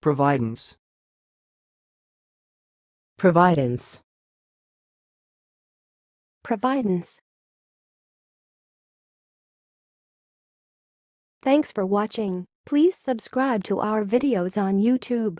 Providence. Providence. Providence. Thanks for watching. Please subscribe to our videos on YouTube.